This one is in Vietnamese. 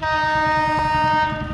Bye.